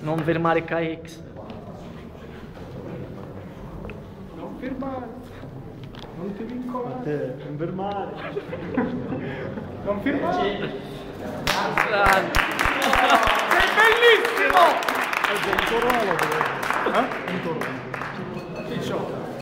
Non firmare KX. Non firmare. Non ti vincolare. Te, non fermare. Non firmare. Aslan. Sei bellissimo! Un tornello. Eh? Un tornello.